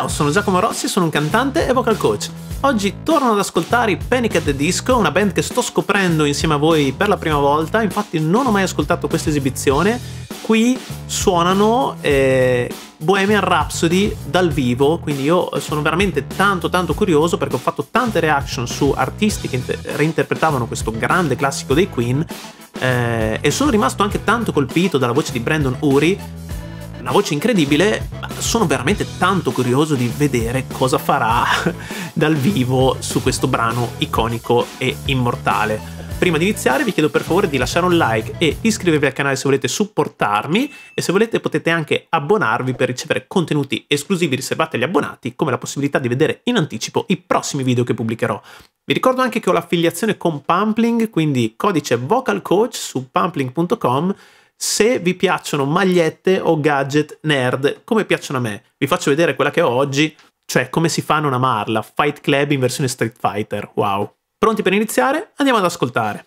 Ciao, sono Giacomo Rossi, sono un cantante e vocal coach. Oggi torno ad ascoltare i Panic at the Disco, una band che sto scoprendo insieme a voi per la prima volta, infatti non ho mai ascoltato questa esibizione. Qui suonano eh, Bohemian Rhapsody dal vivo, quindi io sono veramente tanto tanto curioso perché ho fatto tante reaction su artisti che inter- reinterpretavano questo grande classico dei Queen eh, e sono rimasto anche tanto colpito dalla voce di Brandon Uri una voce incredibile, ma sono veramente tanto curioso di vedere cosa farà dal vivo su questo brano iconico e immortale. Prima di iniziare vi chiedo per favore di lasciare un like e iscrivervi al canale se volete supportarmi e se volete potete anche abbonarvi per ricevere contenuti esclusivi riservati agli abbonati come la possibilità di vedere in anticipo i prossimi video che pubblicherò. Vi ricordo anche che ho l'affiliazione con Pumpling, quindi codice vocalcoach su pumpling.com se vi piacciono magliette o gadget nerd come piacciono a me. Vi faccio vedere quella che ho oggi, cioè come si fa a non amarla, Fight Club in versione Street Fighter. Wow. Pronti per iniziare? Andiamo ad ascoltare.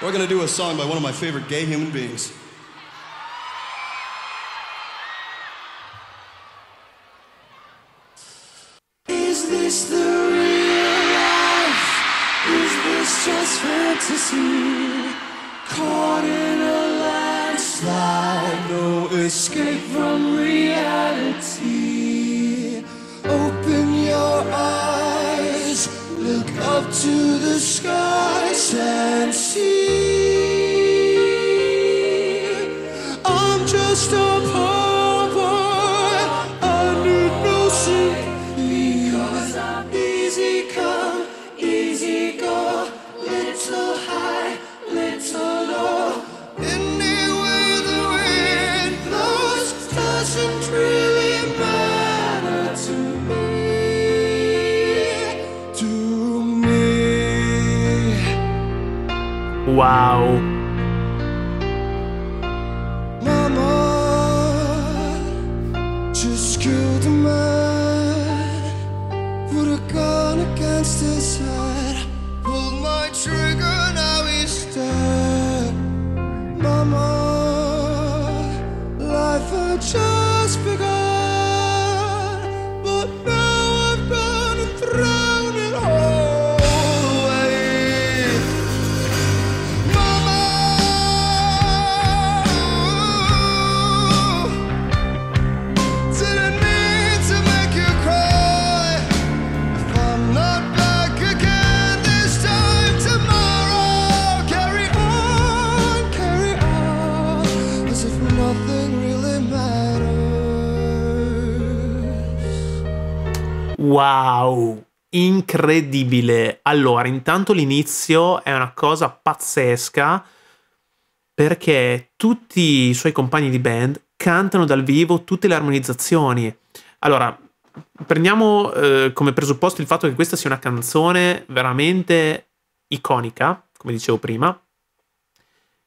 We're gonna do a song by one of my favorite gay human beings. Fantasy? Caught in a landslide, no escape from reality. Open your eyes, look up to the skies and see. I'm just a Wow. Wow, incredibile. Allora, intanto l'inizio è una cosa pazzesca perché tutti i suoi compagni di band cantano dal vivo tutte le armonizzazioni. Allora, prendiamo eh, come presupposto il fatto che questa sia una canzone veramente iconica, come dicevo prima,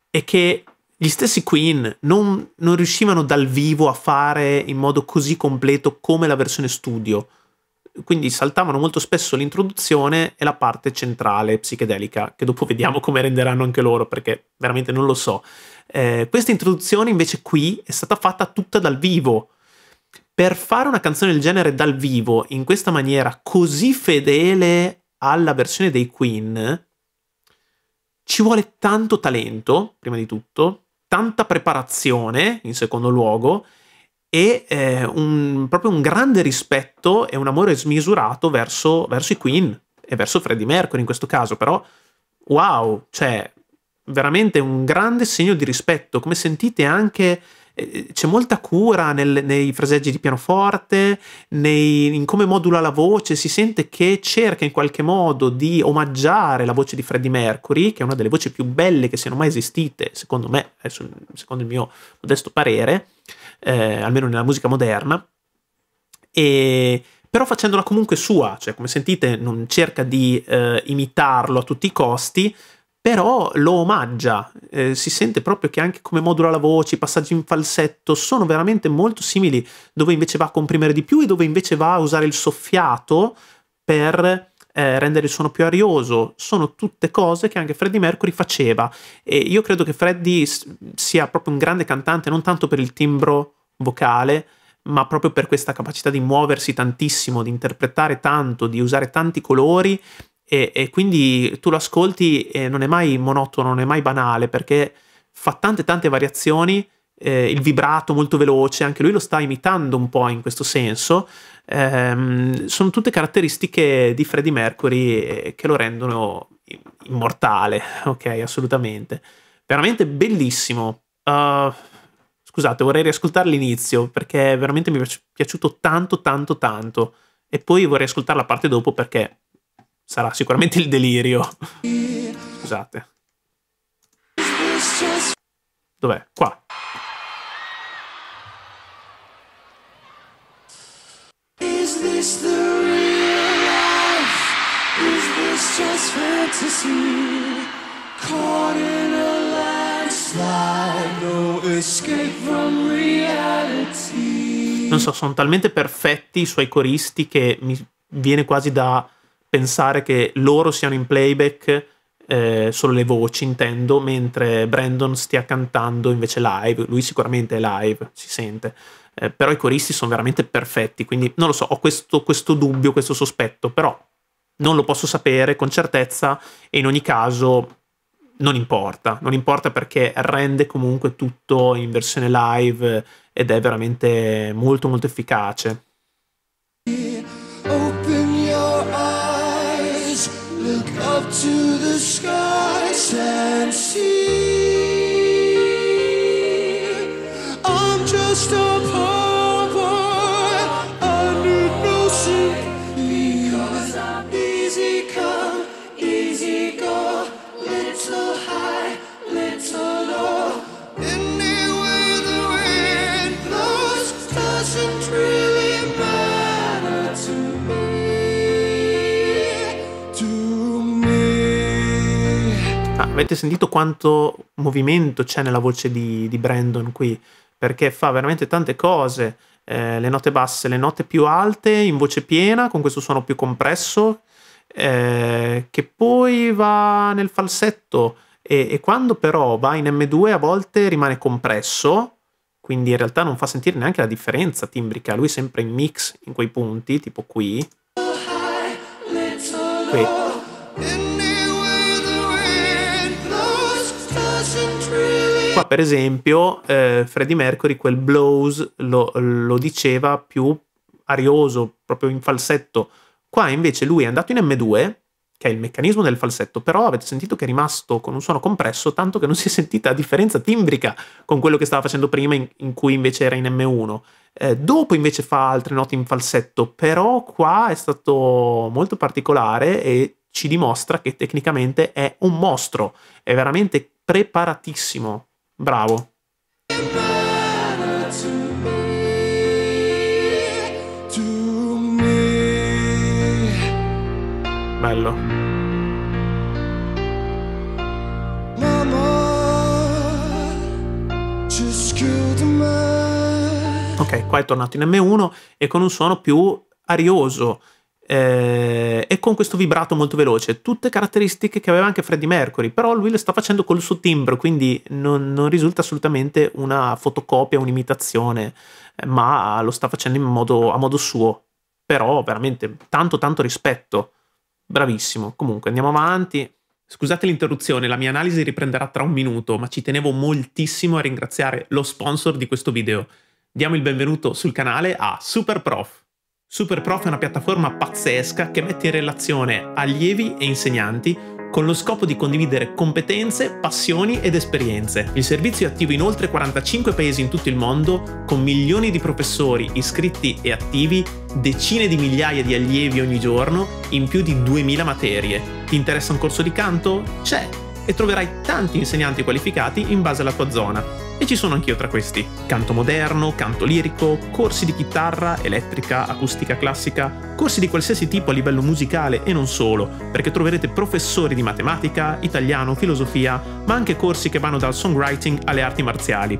e che gli stessi Queen non, non riuscivano dal vivo a fare in modo così completo come la versione studio quindi saltavano molto spesso l'introduzione e la parte centrale psichedelica, che dopo vediamo come renderanno anche loro, perché veramente non lo so. Eh, questa introduzione invece qui è stata fatta tutta dal vivo. Per fare una canzone del genere dal vivo, in questa maniera così fedele alla versione dei Queen, ci vuole tanto talento, prima di tutto, tanta preparazione, in secondo luogo, e eh, un, proprio un grande rispetto e un amore smisurato verso, verso i Queen e verso Freddie Mercury in questo caso, però wow, cioè veramente un grande segno di rispetto, come sentite anche eh, c'è molta cura nel- nei fraseggi di pianoforte, nei- in come modula la voce, si sente che cerca in qualche modo di omaggiare la voce di Freddie Mercury, che è una delle voci più belle che siano mai esistite, secondo me, secondo il mio modesto parere, eh, almeno nella musica moderna, e però facendola comunque sua, cioè come sentite non cerca di eh, imitarlo a tutti i costi, però lo omaggia, eh, si sente proprio che anche come modula la voce, i passaggi in falsetto sono veramente molto simili, dove invece va a comprimere di più e dove invece va a usare il soffiato per eh, rendere il suono più arioso, sono tutte cose che anche Freddie Mercury faceva. E io credo che Freddie sia proprio un grande cantante non tanto per il timbro vocale, ma proprio per questa capacità di muoversi tantissimo, di interpretare tanto, di usare tanti colori. E, e quindi tu lo ascolti e non è mai monotono, non è mai banale perché fa tante tante variazioni, eh, il vibrato molto veloce, anche lui lo sta imitando un po' in questo senso. Ehm, sono tutte caratteristiche di Freddie Mercury eh, che lo rendono immortale, ok, assolutamente. Veramente bellissimo. Uh, scusate, vorrei riascoltare l'inizio perché veramente mi è piaciuto tanto, tanto, tanto. E poi vorrei ascoltare la parte dopo perché sarà sicuramente il delirio. Scusate. Dov'è? Qua. Fantasy? Caught in a landslide, no escape from reality. Non so, sono talmente perfetti i suoi coristi che mi viene quasi da pensare che loro siano in playback, eh, solo le voci intendo, mentre Brandon stia cantando invece live. Lui sicuramente è live, si sente. Eh, però i coristi sono veramente perfetti, quindi non lo so, ho questo, questo dubbio, questo sospetto, però non lo posso sapere con certezza e in ogni caso non importa, non importa perché rende comunque tutto in versione live ed è veramente molto molto efficace. Eyes, look up to the skies and see. Avete sentito quanto movimento c'è nella voce di, di Brandon qui? Perché fa veramente tante cose. Eh, le note basse, le note più alte in voce piena, con questo suono più compresso, eh, che poi va nel falsetto. E, e quando però va in M2 a volte rimane compresso, quindi in realtà non fa sentire neanche la differenza timbrica. Lui sempre in mix in quei punti, tipo qui. Qui. Qua per esempio eh, Freddie Mercury quel blows lo, lo diceva più arioso, proprio in falsetto. Qua invece lui è andato in M2, che è il meccanismo del falsetto, però avete sentito che è rimasto con un suono compresso, tanto che non si è sentita differenza timbrica con quello che stava facendo prima, in, in cui invece era in M1. Eh, dopo invece fa altre note in falsetto, però qua è stato molto particolare e ci dimostra che tecnicamente è un mostro, è veramente preparatissimo. Bravo. Bello. Ok, qua è tornato in M1 e con un suono più arioso eh, e con questo vibrato molto veloce. Tutte caratteristiche che aveva anche Freddie Mercury, però lui le sta facendo col suo timbro, quindi non, non risulta assolutamente una fotocopia, un'imitazione, eh, ma lo sta facendo modo, a modo suo. Però veramente tanto tanto rispetto. Bravissimo. Comunque andiamo avanti. Scusate l'interruzione, la mia analisi riprenderà tra un minuto, ma ci tenevo moltissimo a ringraziare lo sponsor di questo video. Diamo il benvenuto sul canale a Superprof. Superprof è una piattaforma pazzesca che mette in relazione allievi e insegnanti con lo scopo di condividere competenze, passioni ed esperienze. Il servizio è attivo in oltre 45 paesi in tutto il mondo, con milioni di professori iscritti e attivi, decine di migliaia di allievi ogni giorno, in più di 2000 materie. Ti interessa un corso di canto? C'è! E troverai tanti insegnanti qualificati in base alla tua zona. E ci sono anch'io tra questi. Canto moderno, canto lirico, corsi di chitarra, elettrica, acustica classica, corsi di qualsiasi tipo a livello musicale e non solo, perché troverete professori di matematica, italiano, filosofia, ma anche corsi che vanno dal songwriting alle arti marziali.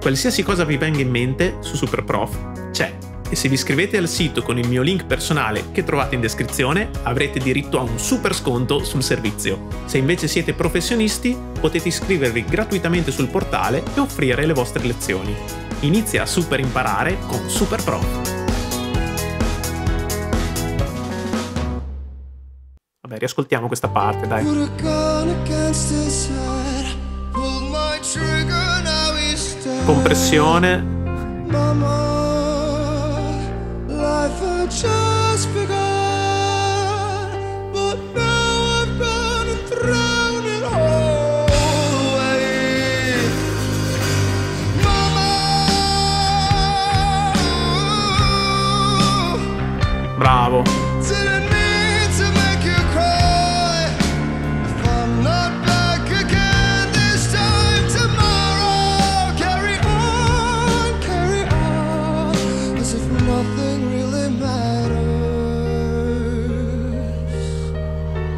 Qualsiasi cosa vi venga in mente su Superprof c'è. E se vi iscrivete al sito con il mio link personale che trovate in descrizione avrete diritto a un super sconto sul servizio. Se invece siete professionisti potete iscrivervi gratuitamente sul portale e offrire le vostre lezioni. Inizia a super imparare con Super Pro. Vabbè, riascoltiamo questa parte, dai. Put just begun.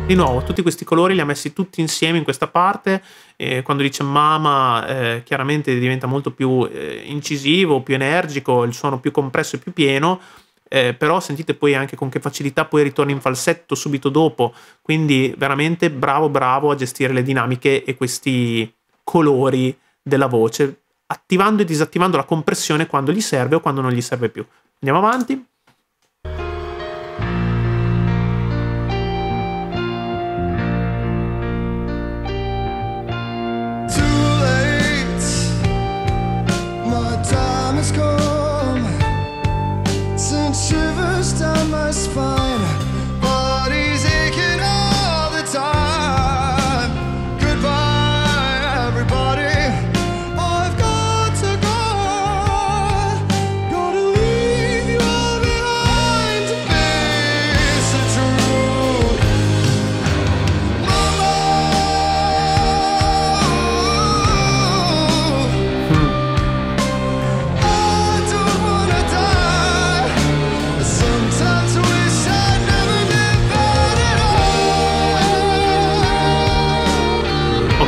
Di nuovo, tutti questi colori li ha messi tutti insieme in questa parte. E quando dice mama, eh, chiaramente diventa molto più eh, incisivo, più energico, il suono più compresso e più pieno. eh, però sentite poi anche con che facilità poi ritorna in falsetto subito dopo. Quindi veramente bravo, bravo a gestire le dinamiche e questi colori della voce, attivando e disattivando la compressione quando gli serve o quando non gli serve più. Andiamo avanti.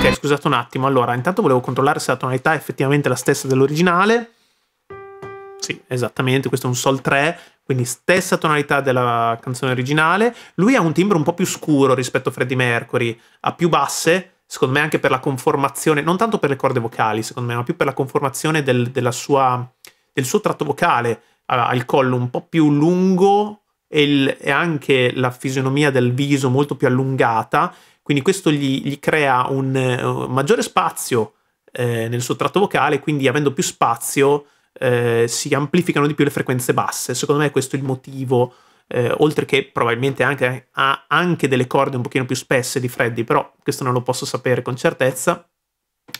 Ok, scusate un attimo. Allora, intanto volevo controllare se la tonalità è effettivamente la stessa dell'originale. Sì, esattamente, questo è un Sol 3, quindi stessa tonalità della canzone originale. Lui ha un timbro un po' più scuro rispetto a Freddie Mercury, ha più basse, secondo me anche per la conformazione, non tanto per le corde vocali, secondo me, ma più per la conformazione del, sua, del suo tratto vocale. Ha il collo un po' più lungo e, il- e anche la fisionomia del viso molto più allungata, quindi questo gli, gli crea un eh, maggiore spazio eh, nel suo tratto vocale, quindi avendo più spazio eh, si amplificano di più le frequenze basse. Secondo me questo è il motivo, eh, oltre che probabilmente anche, ha anche delle corde un pochino più spesse di Freddy, però questo non lo posso sapere con certezza.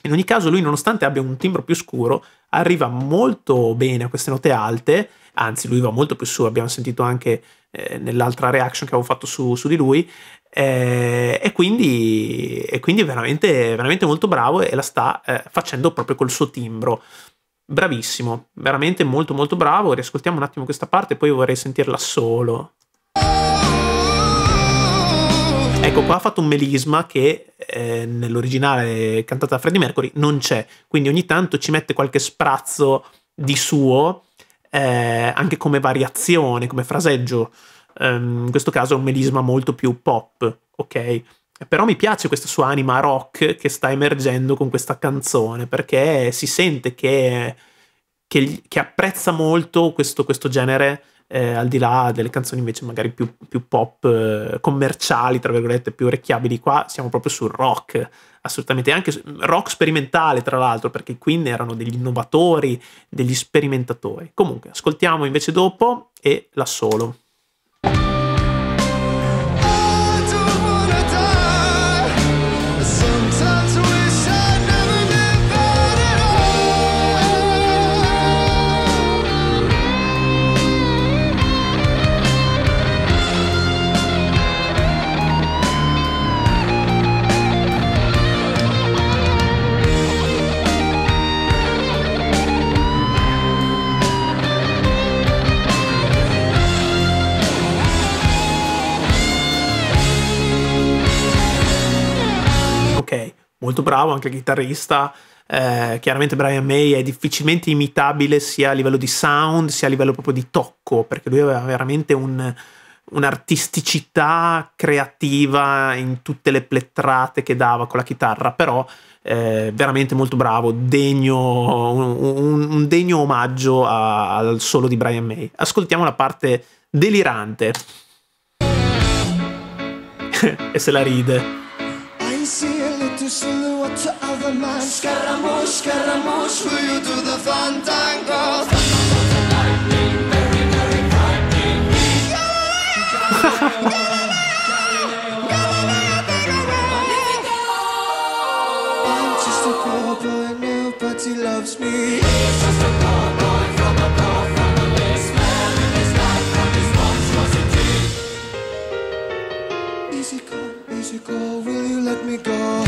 In ogni caso, lui, nonostante abbia un timbro più scuro, arriva molto bene a queste note alte, anzi, lui va molto più su, abbiamo sentito anche eh, nell'altra reaction che avevo fatto su, su di lui, eh, e quindi, e è veramente, veramente molto bravo e la sta eh, facendo proprio col suo timbro. Bravissimo, veramente molto molto bravo. Riascoltiamo un attimo questa parte, poi vorrei sentirla solo. Ecco, qua ha fatto un melisma che eh, nell'originale cantata da Freddie Mercury non c'è, quindi ogni tanto ci mette qualche sprazzo di suo, eh, anche come variazione, come fraseggio. Ehm, in questo caso è un melisma molto più pop, ok? Però mi piace questa sua anima rock che sta emergendo con questa canzone, perché si sente che, che- che apprezza molto questo, questo genere eh, al di là delle canzoni invece magari più, più pop eh, commerciali, tra virgolette, più orecchiabili, qua siamo proprio sul rock, assolutamente, anche rock sperimentale tra l'altro, perché i Queen erano degli innovatori, degli sperimentatori. Comunque, ascoltiamo invece dopo e la solo. Molto bravo anche chitarrista. Eh, chiaramente Brian May è difficilmente imitabile sia a livello di sound sia a livello proprio di tocco, perché lui aveva veramente un, un'artisticità creativa in tutte le plettrate che dava con la chitarra, però eh, veramente molto bravo, degno, un, un degno omaggio a- al solo di Brian May. Ascoltiamo la parte delirante. e se la ride. Scaramouche, will you do the fandango? I'm just a poor boy now, but he loves me. Easy go, easy go, will you let me go?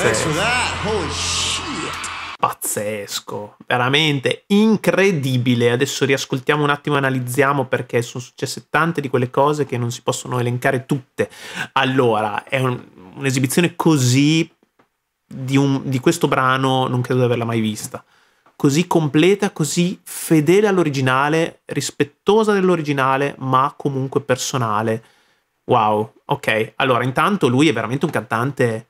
Pazzesco. Pazzesco. Veramente incredibile. Adesso riascoltiamo un attimo e analizziamo perché sono successe tante di quelle cose che non si possono elencare tutte. Allora, è un- un'esibizione così di, un- di questo brano non credo di averla mai vista. Così completa, così fedele all'originale, rispettosa dell'originale, ma comunque personale. Wow, ok. Allora, intanto lui è veramente un cantante.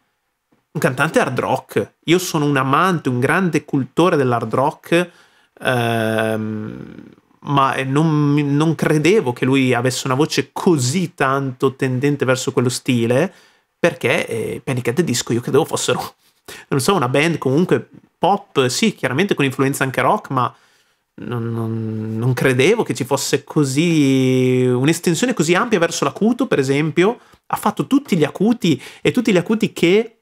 Un cantante hard rock. Io sono un amante, un grande cultore dell'hard rock. ehm, ma non, non credevo che lui avesse una voce così tanto tendente verso quello stile. Perché eh, Panic! at the Disco io credevo fossero, non so, una band comunque pop, sì, chiaramente con influenza anche rock, ma non, non- non credevo che ci fosse così un'estensione così ampia verso l'acuto, per esempio. Ha fatto tutti gli acuti e tutti gli acuti che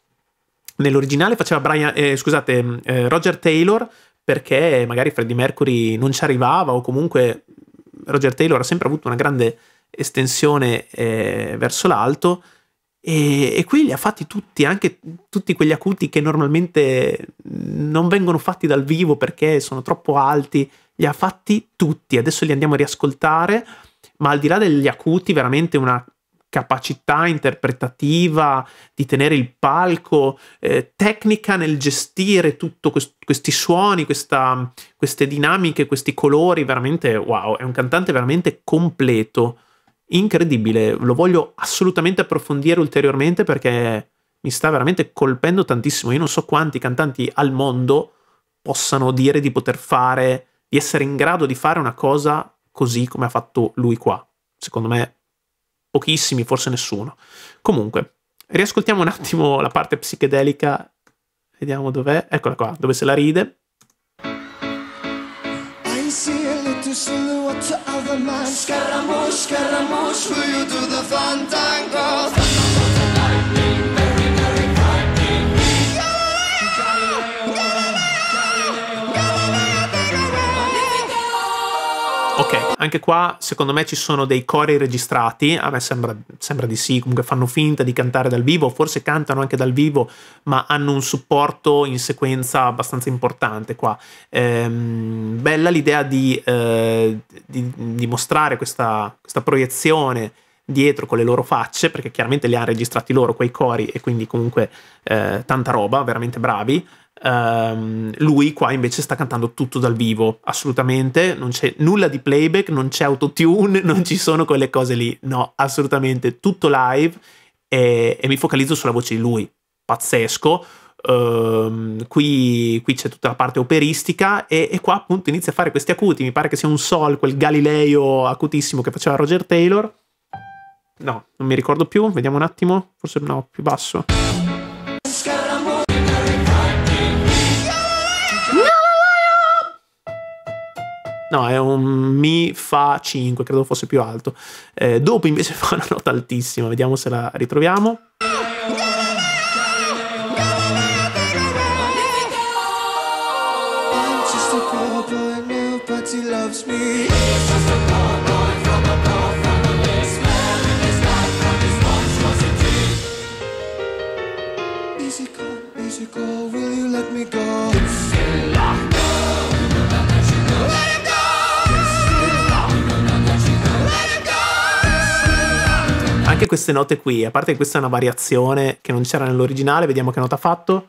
nell'originale faceva Brian, eh, scusate, eh, Roger Taylor perché magari Freddie Mercury non ci arrivava o comunque Roger Taylor ha sempre avuto una grande estensione eh, verso l'alto e, e qui li ha fatti tutti, anche tutti quegli acuti che normalmente non vengono fatti dal vivo perché sono troppo alti, li ha fatti tutti. Adesso li andiamo a riascoltare, ma al di là degli acuti, veramente una capacità interpretativa di tenere il palco, eh, tecnica nel gestire tutti questi suoni, questa, queste dinamiche, questi colori, veramente wow, è un cantante veramente completo, incredibile, lo voglio assolutamente approfondire ulteriormente perché mi sta veramente colpendo tantissimo, io non so quanti cantanti al mondo possano dire di poter fare, di essere in grado di fare una cosa così come ha fatto lui qua. Secondo me pochissimi, forse nessuno. Comunque, riascoltiamo un attimo la parte psichedelica, vediamo dov'è, eccola qua, dove se la ride. Scaramouche, Scaramouche, will you do the fandango? Anche qua secondo me ci sono dei cori registrati, a me sembra, sembra di sì, comunque fanno finta di cantare dal vivo, forse cantano anche dal vivo, ma hanno un supporto in sequenza abbastanza importante qua. Ehm, bella l'idea di, eh, di, di mostrare questa, questa proiezione dietro con le loro facce, perché chiaramente li hanno registrati loro quei cori e quindi comunque eh, tanta roba, veramente bravi. Um, lui qua invece sta cantando tutto dal vivo, assolutamente, non c'è nulla di playback, non c'è autotune, non ci sono quelle cose lì, no, assolutamente. Tutto live e, e mi focalizzo sulla voce di lui, pazzesco. Um, qui, qui, c'è tutta la parte operistica e, e, qua appunto inizia a fare questi acuti, mi pare che sia un sol, quel Galileo acutissimo che faceva Roger Taylor. No, non mi ricordo più, vediamo un attimo, forse no, più basso. No, è un Mi Fa 5, credo fosse più alto. Eh, dopo invece fa una nota altissima, vediamo se la ritroviamo. Loves me. Queste note qui, a parte che questa è una variazione che non c'era nell'originale, vediamo che nota ha fatto.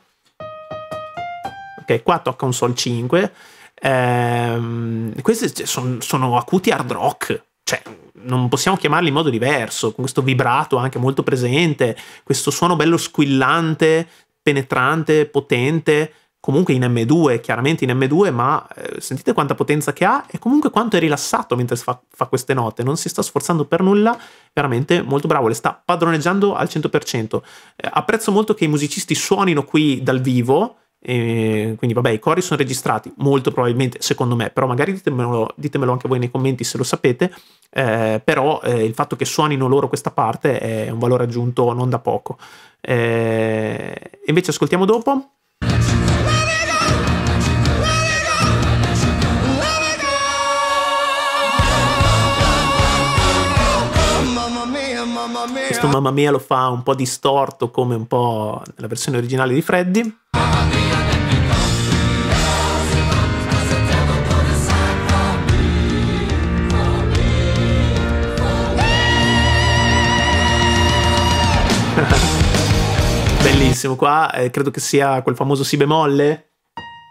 Ok, qua tocca un Sol 5. Ehm, questi sono, sono acuti hard rock, cioè non possiamo chiamarli in modo diverso, con questo vibrato anche molto presente, questo suono bello squillante, penetrante, potente, comunque in M2, chiaramente in M2, ma eh, sentite quanta potenza che ha e comunque quanto è rilassato mentre fa, fa, queste note, non si sta sforzando per nulla, veramente molto bravo, le sta padroneggiando al 100%. Eh, apprezzo molto che i musicisti suonino qui dal vivo, e quindi vabbè i cori sono registrati molto probabilmente secondo me però magari ditemelo, ditemelo anche voi nei commenti se lo sapete eh, però eh, il fatto che suonino loro questa parte è un valore aggiunto non da poco eh, invece ascoltiamo dopo questo mamma mia lo fa un po' distorto come un po' nella versione originale di Freddy Bellissimo, qua eh, credo che sia quel famoso Si bemolle.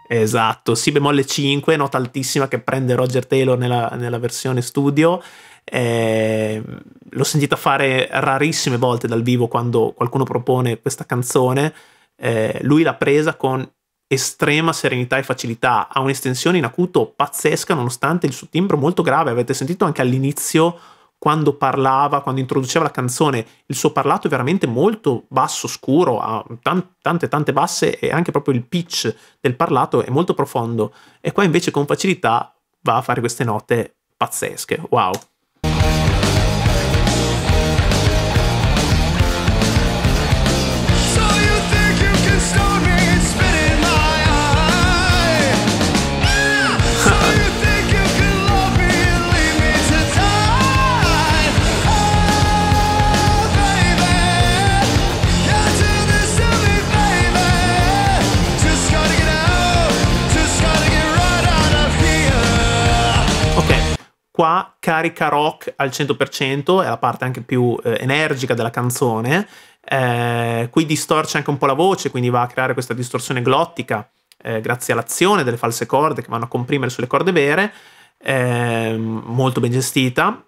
Esatto, Si bemolle 5, nota altissima che prende Roger Taylor nella, nella versione studio. Eh, l'ho sentita fare rarissime volte dal vivo quando qualcuno propone questa canzone. Eh, lui l'ha presa con estrema serenità e facilità, ha un'estensione in acuto pazzesca nonostante il suo timbro molto grave. Avete sentito anche all'inizio quando parlava, quando introduceva la canzone, il suo parlato è veramente molto basso, scuro, ha tante tante basse e anche proprio il pitch del parlato è molto profondo. E qua invece con facilità va a fare queste note pazzesche. Wow. Qua carica rock al 100%, è la parte anche più eh, energica della canzone. Eh, qui distorce anche un po' la voce, quindi va a creare questa distorsione glottica eh, grazie all'azione delle false corde che vanno a comprimere sulle corde vere, eh, molto ben gestita.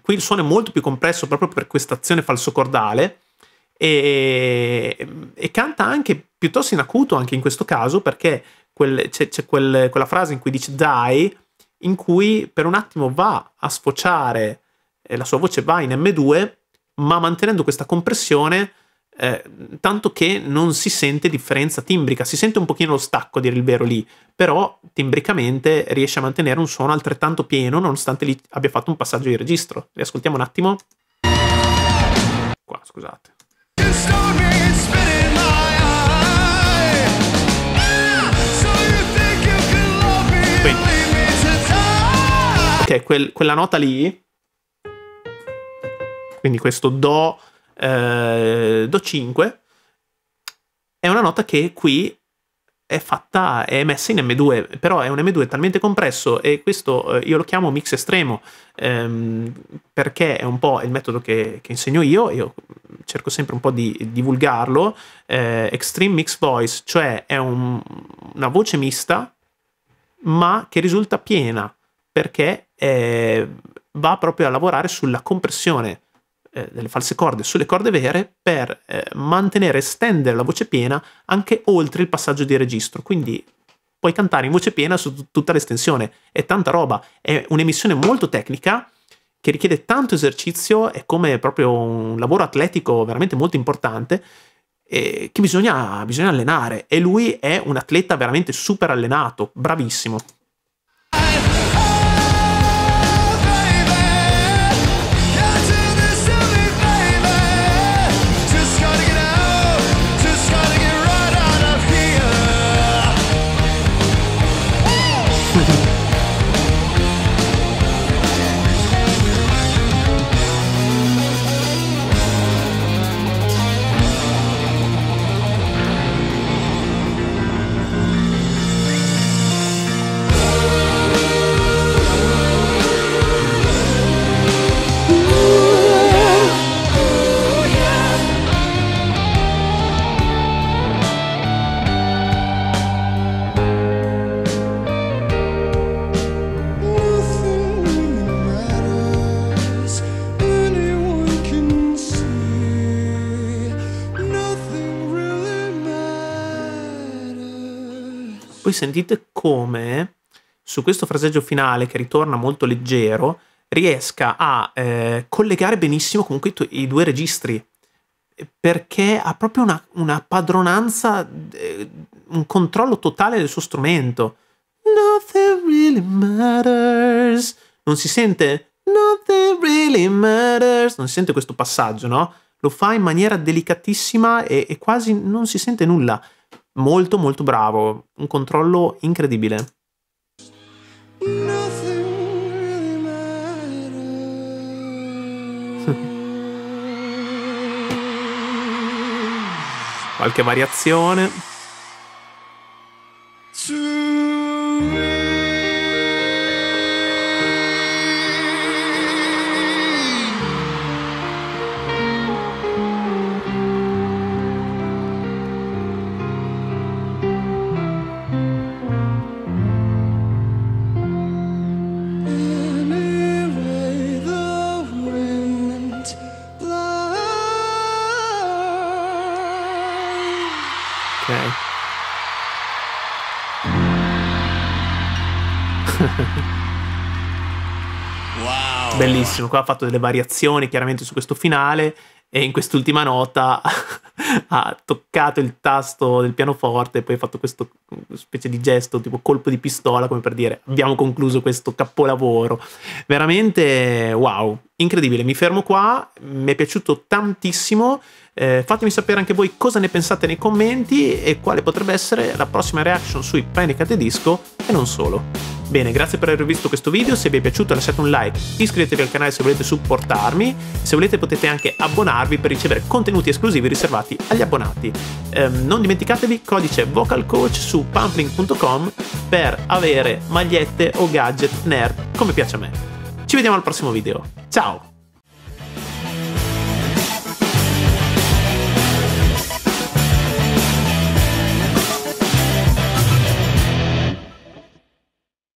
Qui il suono è molto più compresso proprio per questa azione falsocordale e, e, canta anche piuttosto in acuto anche in questo caso perché quel, c'è, c'è quel, quella frase in cui dice die in cui per un attimo va a sfociare eh, la sua voce va in M2 ma mantenendo questa compressione eh, tanto che non si sente differenza timbrica, si sente un pochino lo stacco a dire il vero lì, però timbricamente riesce a mantenere un suono altrettanto pieno nonostante lì abbia fatto un passaggio di registro. Riascoltiamo un attimo. Qua, scusate. Ah, Quindi. Die. Ok, quel- quella nota lì, quindi questo Do, eh, Do 5, è una nota che qui è fatta, è messa in M2, però è un M2 talmente compresso e questo eh, io lo chiamo mix estremo ehm, perché è un po' il metodo che, che insegno io, io cerco sempre un po' di divulgarlo, eh, Extreme Mix Voice, cioè è un- una voce mista ma che risulta piena perché eh, va proprio a lavorare sulla compressione eh, delle false corde sulle corde vere per eh, mantenere estendere la voce piena anche oltre il passaggio di registro. Quindi puoi cantare in voce piena su tut- tutta l'estensione. È tanta roba, è un'emissione molto tecnica che richiede tanto esercizio, è come proprio un lavoro atletico veramente molto importante eh, che bisogna, bisogna allenare e lui è un atleta veramente super allenato, bravissimo. Sentite come su questo fraseggio finale che ritorna molto leggero riesca a eh, collegare benissimo comunque i, i due registri perché ha proprio una, una padronanza, eh, un controllo totale del suo strumento. Nothing really matters. Non si sente Nothing really matters. Non si sente questo passaggio, no? Lo fa in maniera delicatissima e, e quasi non si sente nulla. Molto molto bravo, un controllo incredibile. Qualche variazione. Bellissimo, qua ha fatto delle variazioni chiaramente su questo finale e in quest'ultima nota ha toccato il tasto del pianoforte e poi ha fatto questo specie di gesto tipo colpo di pistola come per dire abbiamo concluso questo capolavoro. Veramente wow, incredibile, mi fermo qua, mi è piaciuto tantissimo. Eh, fatemi sapere anche voi cosa ne pensate nei commenti e quale potrebbe essere la prossima reaction sui Panic at the Disco e non solo. Bene, grazie per aver visto questo video, se vi è piaciuto lasciate un like, iscrivetevi al canale se volete supportarmi, se volete potete anche abbonarvi per ricevere contenuti esclusivi riservati agli abbonati. Ehm, non dimenticatevi codice vocalcoach su pumplink.com per avere magliette o gadget nerd come piace a me. Ci vediamo al prossimo video. Ciao!